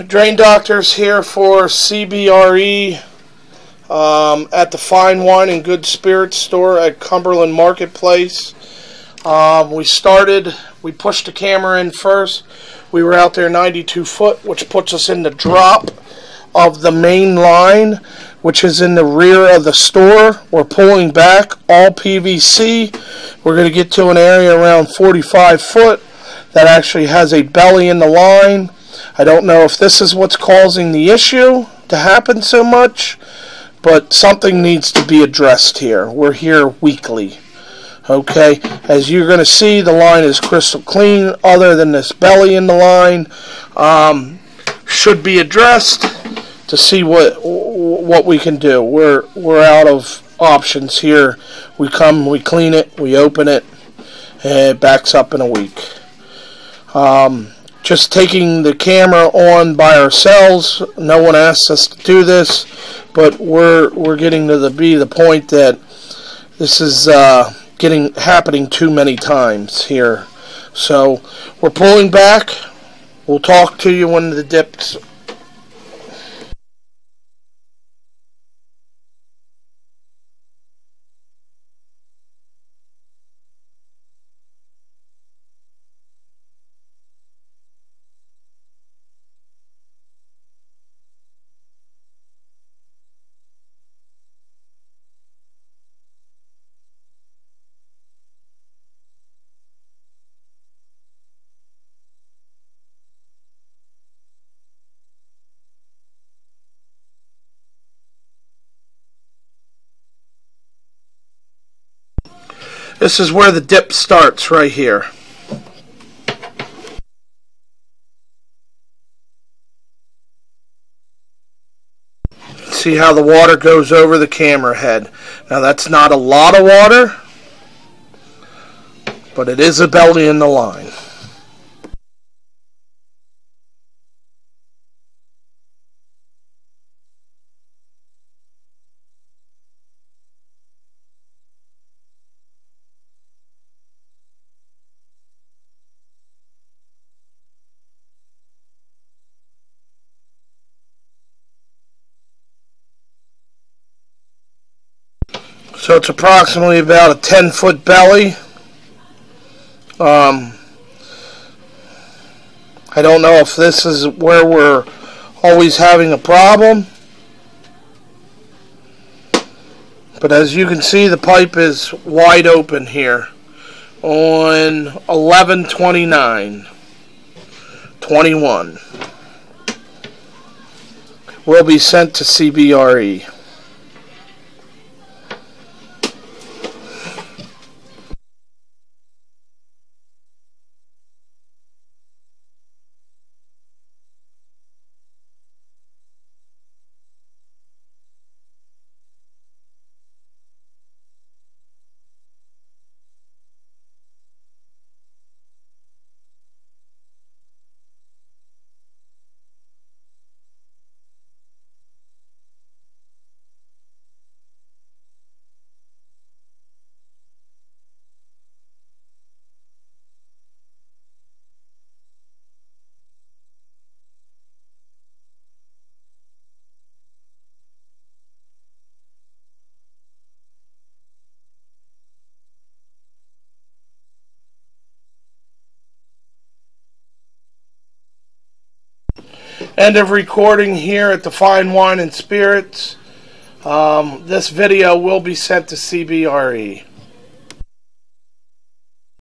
Drain Doctors here for CBRE um, at the Fine Wine and Good Spirits store at Cumberland Marketplace. Um, we started, we pushed the camera in first. We were out there 92 foot, which puts us in the drop of the main line, which is in the rear of the store. We're pulling back all PVC. We're going to get to an area around 45 foot that actually has a belly in the line. I don't know if this is what's causing the issue to happen so much, but something needs to be addressed here. We're here weekly. Okay, as you're going to see, the line is crystal clean, other than this belly in the line. Um, should be addressed to see what what we can do. We're we're out of options here. We come, we clean it, we open it, and it backs up in a week. Um, just taking the camera on by ourselves. No one asked us to do this, but we're we're getting to the be the point that this is uh, getting happening too many times here. So we're pulling back. We'll talk to you when the dips This is where the dip starts right here. See how the water goes over the camera head. Now that's not a lot of water, but it is a belly in the line. So it's approximately about a 10 foot belly. Um, I don't know if this is where we're always having a problem. But as you can see, the pipe is wide open here on 1129 21 will be sent to CBRE. End of recording here at the Fine Wine and Spirits. Um, this video will be sent to CBRE.